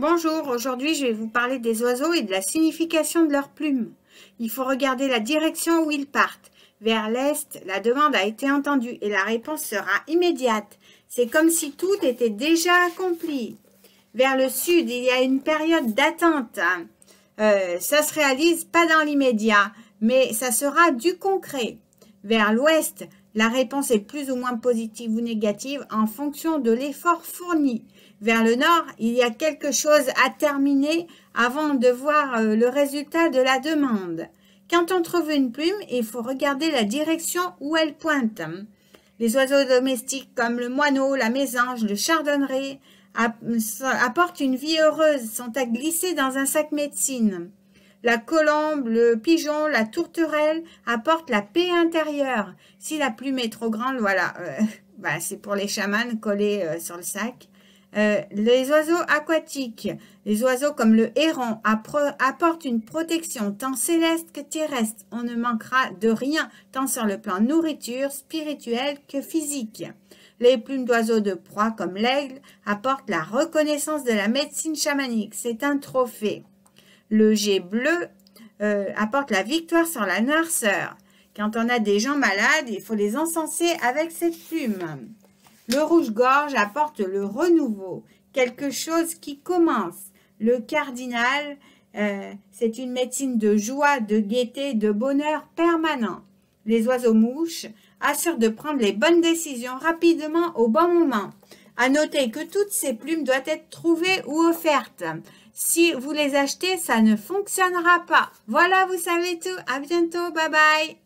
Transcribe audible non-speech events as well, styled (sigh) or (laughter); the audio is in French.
Bonjour, aujourd'hui je vais vous parler des oiseaux et de la signification de leurs plumes. Il faut regarder la direction où ils partent. Vers l'est, la demande a été entendue et la réponse sera immédiate. C'est comme si tout était déjà accompli. Vers le sud, il y a une période d'attente. Euh, ça se réalise pas dans l'immédiat, mais ça sera du concret. Vers l'ouest, la réponse est plus ou moins positive ou négative en fonction de l'effort fourni. Vers le nord, il y a quelque chose à terminer avant de voir euh, le résultat de la demande. Quand on trouve une plume, il faut regarder la direction où elle pointe. Les oiseaux domestiques comme le moineau, la mésange, le chardonneret apportent une vie heureuse, sont à glisser dans un sac médecine. La colombe, le pigeon, la tourterelle apportent la paix intérieure. Si la plume est trop grande, voilà, euh, (laughs) bah, c'est pour les chamans collés euh, sur le sac. Euh, les oiseaux aquatiques, les oiseaux comme le héron apportent une protection tant céleste que terrestre. On ne manquera de rien, tant sur le plan nourriture, spirituel que physique. Les plumes d'oiseaux de proie comme l'aigle apportent la reconnaissance de la médecine chamanique. C'est un trophée. Le jet bleu euh, apporte la victoire sur la noirceur. Quand on a des gens malades, il faut les encenser avec cette plume. Le rouge-gorge apporte le renouveau, quelque chose qui commence. Le cardinal, euh, c'est une médecine de joie, de gaieté, de bonheur permanent. Les oiseaux-mouches assurent de prendre les bonnes décisions rapidement au bon moment. À noter que toutes ces plumes doivent être trouvées ou offertes. Si vous les achetez, ça ne fonctionnera pas. Voilà, vous savez tout. À bientôt. Bye bye.